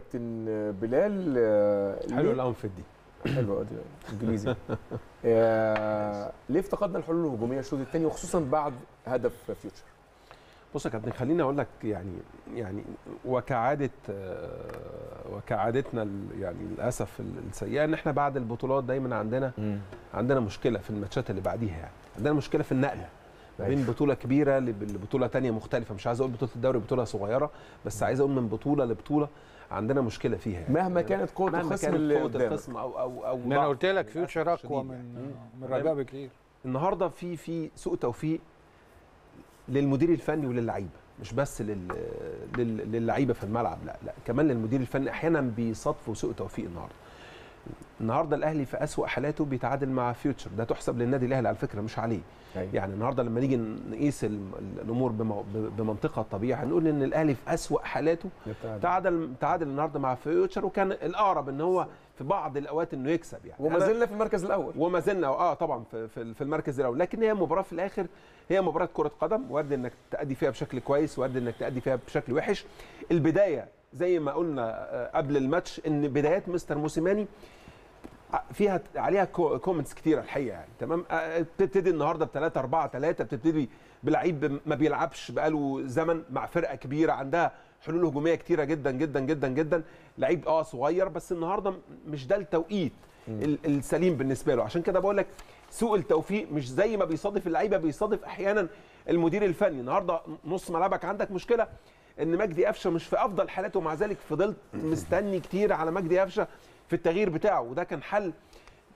كابتن بلال آه، حلو الانفيد دي حلو دي إنجليزي. آه، ليه افتقدنا الحلول الهجومية الشوط الثاني وخصوصا بعد هدف فيوتشر. بص يا كابتن خليني أقول لك يعني يعني وكعادة آه، وكعادتنا يعني للأسف السيئة إن إحنا بعد البطولات دايما عندنا عندنا مشكلة في الماتشات اللي بعديها يعني. عندنا مشكلة في النقلة ما بين بطولة كبيرة لب- لبطولة تانية مختلفة. مش عايز أقول بطولة الدوري بطولة صغيرة بس عايز أقول من بطولة لبطولة عندنا مشكلة فيها يعني. مهما كانت قوة مهما الخصم كانت اللي قوة قدامك. الخصم أو أو أو ان أنا قلت لك فيوتشر أقوى. من من رجاء بكتير النهارده في في سوء توفيق للمدير الفني وللعيبة مش بس لل... لل... للعيبة في الملعب لا لا كمان للمدير الفني. أحيانا بيصادفوا سوء توفيق النهارده. النهارده الاهلي في أسوأ حالاته بيتعادل مع فيوتشر. ده تحسب للنادي الاهلي على فكرة مش عليه. أيوة. يعني النهارده لما نيجي نقيس الأمور. بمنطق الطبيعه هنقول إن الأهلي في أسوأ حالاته تعادل تعادل النهارده مع فيوتشر وكان الأقرب إن هو في بعض الأوقات إنه يكسب يعني. وما زلنا في المركز الأول. وما زلنا آه طبعا في في المركز الأول. لكن هي مباراة في الآخر هي مباراة كرة قدم وارد إنك تأدي فيها بشكل كويس وارد إنك تأدي فيها بشكل وحش. البداية زي ما قلنا آه، قبل الماتش إن بدايات مستر موسيماني فيها عليها co- comments كتيره الحقيقة يعني تمام؟ بتبتدي النهارده ب 3 4 3 بتبتدي بلعيب ما بيلعبش بقاله زمن مع فرقة كبيرة عندها حلول هجومية كتيرة جدا جدا جدا جدا. لعيب آه صغير بس النهارده مش ده التوقيت ال- السليم بالنسبة له. عشان كده بقول لك سوء التوفيق مش زي ما بيصادف اللعيبة بيصادف أحيانا المدير الفني. النهارده نص ملعبك عندك مشكلة إن مجدي قفشة مش في أفضل حالاته ومع ذلك فضلت مستني كتير على مجدي قفشة. في التغيير بتاعه وده كان حل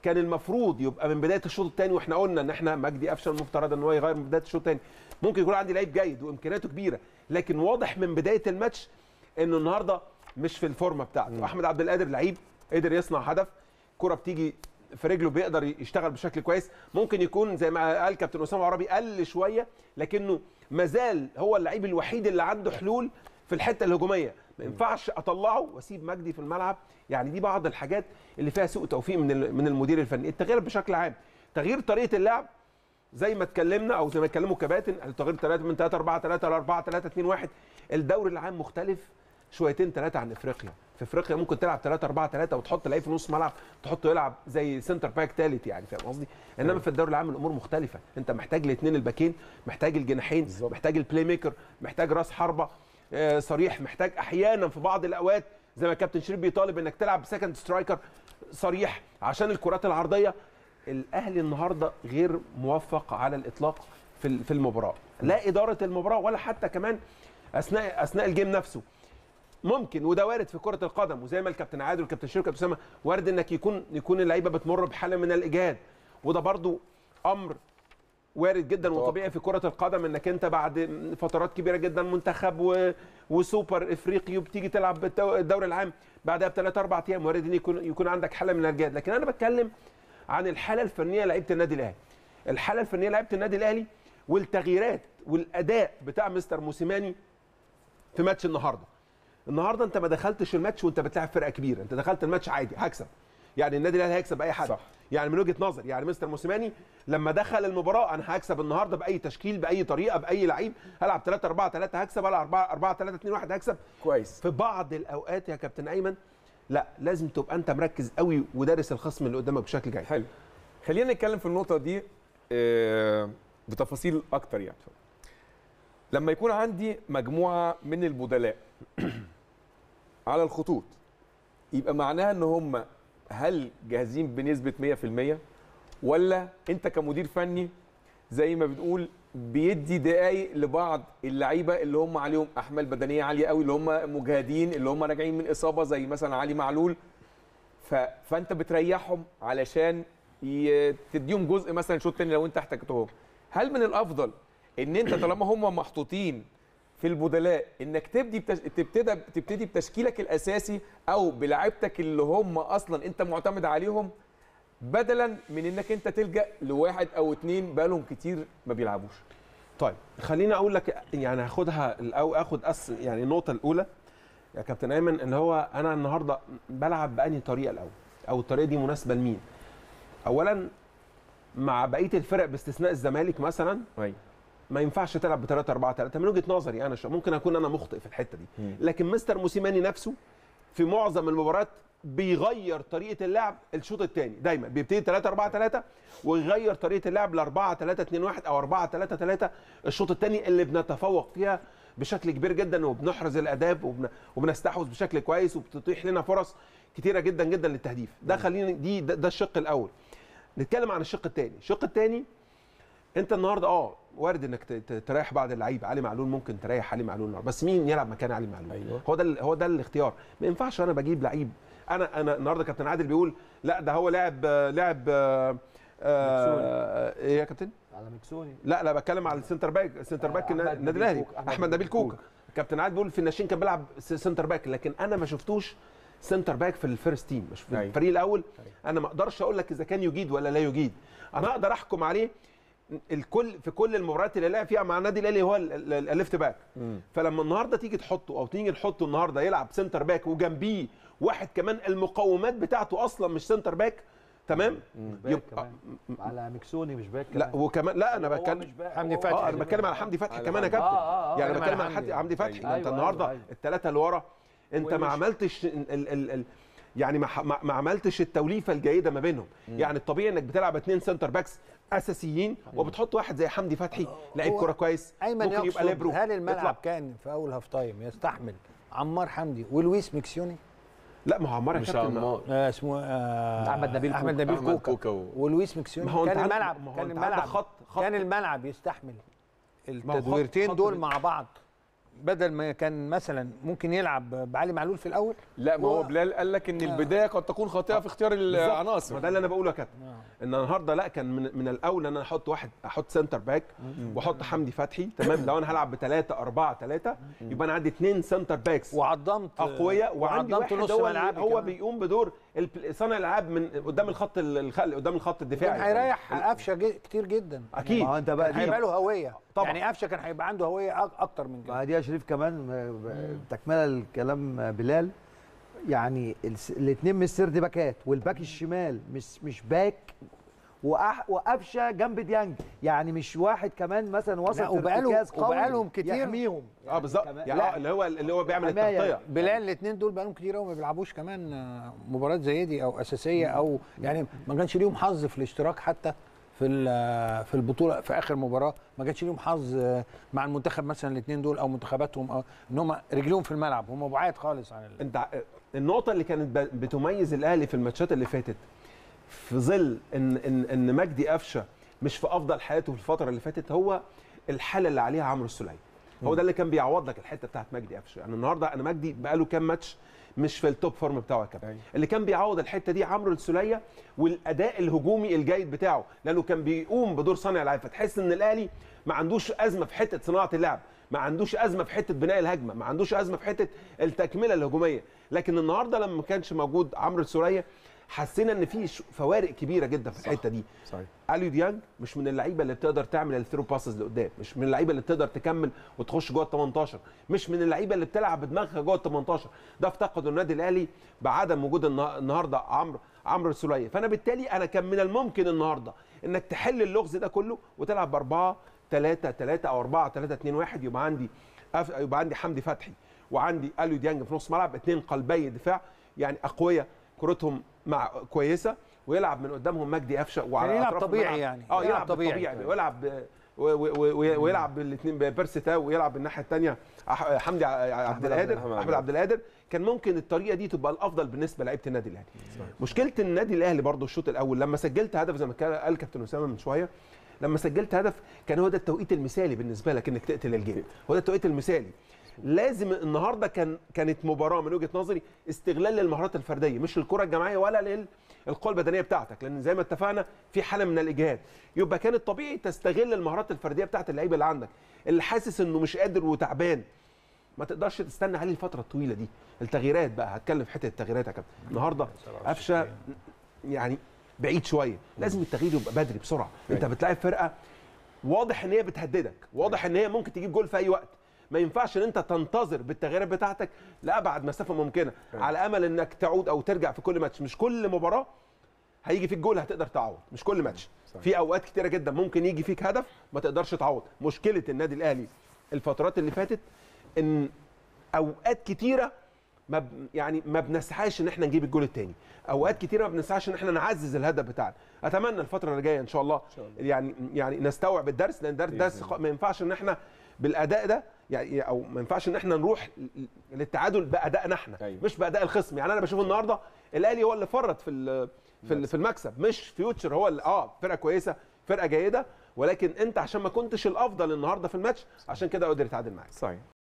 كان المفروض يبقى من بداية الشوط الثاني وإحنا قلنا إن إحنا مجدي قفشه المفترض إن هو يغير من بداية الشوط الثاني ممكن يكون عندي لعيب جيد وإمكانياته كبيرة لكن واضح من بداية الماتش إنه النهارده مش في الفورمة بتاعته. أحمد عبد القادر لعيب قدر يصنع هدف كرة بتيجي في رجله بيقدر يشتغل بشكل كويس. ممكن يكون زي ما قال كابتن أسامة عربي قل شوية لكنه مازال هو اللعيب الوحيد اللي عنده حلول في الحتة الهجومية. ما ينفعش اطلعه واسيب مجدي في الملعب. يعني دي بعض الحاجات اللي فيها سوء توفيق من من المدير الفني. التغيير بشكل عام تغيير طريقة اللعب. زي ما اتكلمنا أو زي ما اتكلموا كباتن تغيير 3 من 3 4 3 ل 4 3 2 1 الدوري العام مختلف شويتين ثلاثة عن إفريقيا. في إفريقيا ممكن تلعب 3 4 3 وتحط لعيب في نص ملعب تحطه يلعب زي center back ثالث يعني فاهم قصدي؟ إنما في الدوري العام الأمور مختلفة. أنت محتاج الاثنين الباكين محتاج الجناحين. محتاج ال play maker محتاج راس حربة. صريح محتاج أحيانا في بعض الأوقات زي ما كابتن شريف بيطالب إنك تلعب second striker صريح عشان الكرات العرضية. الأهلي النهارده غير موفق على الإطلاق في في المباراة. لا إدارة المباراة ولا حتى كمان اثناء أثناء ال game نفسه. ممكن وده وارد في كرة القدم وزي ما الكابتن عادل والكابتن شريف والكابتن أسامة وارد إنك يكون يكون اللعيبة بتمر بحالة من الإجهاد. وده برضو أمر وارد جدا وطبيعي في كرة القدم إنك أنت بعد فترات كبيرة جدا منتخب و... وسوبر إفريقي وبتيجي تلعب الدوري العام بعدها بثلاث أربع أيام وارد إن يكون يكون عندك حالة من الاجهاد لكن أنا بتكلم عن الحالة الفنية لعيبة النادي الأهلي. الحالة الفنية لعيبة النادي الأهلي والتغييرات والأداء بتاع مستر موسيماني في ماتش النهارده. النهارده أنت ما دخلتش الماتش وأنت بتلعب فرقة كبيرة. أنت دخلت الماتش عادي هكسب. يعني النادي الاهلي هيكسب اي حد. صح. يعني من وجهة نظر يعني مستر موسيماني لما دخل المباراة أنا هكسب النهارده بأي تشكيل بأي طريقة بأي لعيب. هلعب 3 4 3 هكسب هلعب 4 4 3 2 1 هكسب. كويس. في بعض الأوقات يا كابتن أيمن لا لازم تبقى أنت مركز قوي ودارس الخصم اللي قدامك بشكل جيد. حلو. خلينا نتكلم في النقطة دي آه، بتفاصيل أكتر يعني. لما يكون عندي مجموعة من البدلاء على الخطوط يبقى معناها إن هم هل جاهزين بنسبة 100% ولا انت كمدير فني زي ما بنقول بيدي دقايق لبعض اللعيبة اللي هم عليهم أحمال بدنية عالية قوي اللي هم مجهدين اللي هم راجعين من إصابة زي مثلا علي معلول. ف... فانت بتريحهم علشان ي... تديهم جزء مثلا شوط تاني لو انت احتاجتهم هل من الأفضل إن انت طالما هم محطوطين في البدلاء إنك تبدي بتش... تبتدي تبتدي بتشكيلك الأساسي أو بلاعيبتك اللي هم أصلا أنت معتمد عليهم بدلا من إنك أنت تلجأ لواحد أو اتنين بقالهم كتير ما بيلعبوش. طيب خليني أقول لك يعني هاخدها أو آخد أس يعني النقطة الأولى. يا كابتن ايمن ان هو أنا النهارده بلعب باني طريقة الأول؟ أو الطريقة دي مناسبة لمين؟ اولا مع بقية الفرق باستثناء الزمالك مثلا أيوه ما ينفعش تلعب ب 3 4 3 من وجهة نظري أنا شو ممكن أكون أنا مخطئ في الحتة دي. لكن مستر موسيماني نفسه في معظم المباريات بيغير طريقة اللعب الشوط الثاني دايما بيبتدي 3 4 3 ويغير طريقة اللعب ل 4 3 2 1 أو 4 3 3 الشوط الثاني اللي بنتفوق فيها بشكل كبير جدا وبنحرز الأهداف وبن... وبنستحوذ بشكل كويس وبتتيح لنا فرص كتيرة جدا جدا للتهديف. ده خلينا دي ده, ده الشق الأول. نتكلم عن الشق الثاني الشق الثاني انت النهارده آه وارد انك تريح بعض اللعيبه. علي معلول ممكن تريح علي معلول النهارده. بس مين يلعب مكان علي معلول؟ أيوة. هو ده هو ده الاختيار. ما ينفعش أنا بجيب لعيب. أنا أنا النهارده كابتن عادل بيقول لا ده هو لاعب آه، لاعب آه، آه، إيه يا كابتن؟ على مكسوني. لا لا بتكلم على ال center back. ال center آه، back أحمد النادي الاهلي. أحمد نبيل كوكا كابتن عادل بيقول في الناشئين كان بيلعب center back لكن أنا ما شفتوش center back في ال first team مش في. الفريق الأول. أنا ما أقدرش أقول لك إذا كان يجيد ولا لا يجيد. أنا أقدر أحكم عليه الكل في كل المباريات اللي لعب فيها مع النادي الأهلي هو ال- ال- ال left back. فلما النهارده تيجي تحطه أو تيجي نحطه النهارده يلعب center back وجنبيه واحد كمان المقومات بتاعته أصلا مش center back تمام؟ كمان. على ميكسوني مش back لا كمان. وكمان لا أنا بتكلم حمدي فتحي. آه أنا بتكلم على حمدي فتحي كمان يا. كابتن. آه، آه، يعني بتكلم بتكلم على حمدي فتحي. ده أنت أيوة، النهارده أيوة، أيوة. الثلاثه اللي ورا أنت ما عملتش ال ال ال يعني ما, ح- ما ما عملتش التوليفة الجيدة ما بينهم. يعني الطبيعي إنك بتلعب اثنين center backs أساسيين وبتحط واحد زي حمدي فتحي لعيب كورة كويس أيمن ممكن يبقى ليبرو هل الملعب يطلع. كان في أول half time يستحمل عمار حمدي ولويس ميكسيوني؟ لا ما هو عمار يا مش عمار. آه اسمه آه أحمد نبيل أحمد كوكا. نبيل كوكا, كوكا و- ولويس ميكسيوني. ما هو كان الملعب كان الملعب خط- خط- كان الملعب يستحمل التدويرتين دول مع بعض. بدل ما كان مثلا ممكن يلعب بعلي معلول في الأول لا ما هو بلال قال لك إن البداية قد تكون خاطئة في اختيار بالظبط. العناصر ما ده اللي أنا بقوله يا كابتن. آه. إن النهارده لا كان من, من الأول إن أنا أحط واحد أحط center back وأحط حمدي فتحي تمام؟ لو أنا هلعب بثلاثه أربعة ثلاثة يبقى أنا عندي اثنين center backs وعظمت أقوياء وعندي وعظمت واحد نص هو ملعبي هو. بيقوم بدور صانع الالعاب من قدام الخط قدام الخط الدفاعي. كان هيريح قفشة جي- كتير جدا. أكيد. ما أنت بقى كان هيبقى دي له هوية. طبعا. يعني قفشة كان هيبقى عنده هوية أكتر من كده. ما دي يا شريف كمان تكملة الكلام بلال. يعني الاثنين مش center back ات وال back الشمال مش مش back وقفشة جنب ديانج. يعني مش واحد كمان مثلا وبقاله- ارتكاز قوي. وبقالهم كتير. يحميهم. آه بالظبط. كمان- يعني. آه اللي هو اللي هو بيعمل. التغطية. بلال الاثنين دول بقالهم كتير قوي ما بيلعبوش كمان آه، مباريات زي دي أو أساسية أو يعني ما كانش ليهم حظ في الاشتراك حتى في ال- في البطولة في آخر مباراة. ما كانش ليهم حظ آه، مع المنتخب مثلا الاثنين دول أو منتخباتهم أو إن هم رجليهم في الملعب. هم بعاد خالص عن ال- أنت النقطة اللي كانت بتميز الأهلي في الماتشات اللي فاتت في ظل إن إن إن مجدي قفشة مش في أفضل حالاته في الفترة اللي فاتت هو الحالة اللي عليها عمرو السولية. هو ده اللي كان بيعوض لك الحتة بتاعت مجدي قفشة. يعني النهارده أنا مجدي بقاله كام ماتش مش في ال top form بتاعه يا كابتن. أيوة. اللي كان بيعوض الحتة دي عمرو السولية والأداء الهجومي الجيد بتاعه لأنه كان بيقوم بدور صانع العاب فتحس إن الأهلي ما عندوش أزمة في حتة صناعة اللعب ما عندوش أزمة في حتة بناء الهجمة ما عندوش أزمة في حتة التكملة الهجومية. لكن النهارده لما ما كانش موجود عمرو السولية حسينا إن في فوارق كبيرة جدا في الحتة دي. صحيح. اليو ديانج مش من اللعيبة اللي بتقدر تعمل ال through passes لقدام مش من اللعيبة اللي بتقدر تكمل وتخش جوه ال 18 مش من اللعيبة اللي بتلعب بدماغها جوه ال 18 ده افتقده النادي الأهلي بعدم وجود النهارده عمرو عمرو السوليه فأنا بالتالي أنا كان من الممكن النهارده إنك تحل اللغز ده كله وتلعب باربعه 3 3 أو 4 3 2 1 يبقى عندي أف... يبقى عندي حمدي فتحي وعندي اليو ديانج في نص ملعب اثنين قلبي دفاع يعني اقوياء كرتهم مع كويسة ويلعب من قدامهم مجدي قفشة وعلى يعني يلعب طبيعي. يعني. آه يلعب يلعب طبيعي. طبيعي ويلعب ويلعب بالاثنين بيرسي تاو ويلعب الناحية الثانية حمدي عبد القادر. أحمد عبد القادر كان ممكن الطريقة دي تبقى الأفضل بالنسبة لعيبة النادي الأهلي مشكلة النادي الأهلي برضو الشوط الأول لما سجلت هدف زي ما كان قال كابتن أسامة من شوية لما سجلت هدف كان هو ده التوقيت المثالي بالنسبة لك إنك تقتل الجيم هو ده التوقيت المثالي. لازم النهارده كان كانت مباراة من وجهة نظري استغلال للمهارات الفردية مش الكره الجماعية ولا للقوه البدنية بتاعتك لأن زي ما اتفقنا في حالة من الإجهاد. يبقى كان الطبيعي تستغل المهارات الفردية بتاعت اللعيبة اللي عندك. اللي حاسس إنه مش قادر وتعبان. ما تقدرش تستنى عليه الفترة الطويلة دي. التغييرات بقى هتكلم في حتة التغييرات يا كابتن. النهارده قفشة يعني بعيد شوية. لازم التغيير يبقى بدري بسرعة. انت بتلاعب فرقة واضح إن هي بتهددك واضح إن هي ممكن تجيب جول في أي وقت. ما ينفعش إن أنت تنتظر بالتغييرات بتاعتك. لابعد مسافه ممكنة. على أمل إنك تعود أو ترجع في كل ماتش. مش كل مباراة هيجي فيك جول هتقدر تعوض. مش كل ماتش. في أوقات كتيرة جدا ممكن يجي فيك هدف ما تقدرش تعوض. مشكلة النادي الأهلي الفترات اللي فاتت إن أوقات كتيرة ما ب... يعني ما بنسعاش إن إحنا نجيب الجول الثاني أوقات كتيرة ما بنسعاش إن إحنا نعزز الهدف بتاعنا. أتمنى الفترة اللي جاية إن شاء الله. يعني يعني نستوعب الدرس لأن ده ما ينفعش إن إحنا بالأداء ده يعني أو ما ينفعش إن إحنا نروح للتعادل بأدائنا إحنا. أيوة. مش بأداء الخصم. يعني أنا بشوف النهارده الأهلي هو اللي فرط في في في المكسب. مش فيوتشر هو اللي آه فرقة كويسة فرقة جيدة. ولكن أنت عشان ما كنتش الأفضل النهارده في الماتش عشان كده قدر يتعادل معاك. صحيح.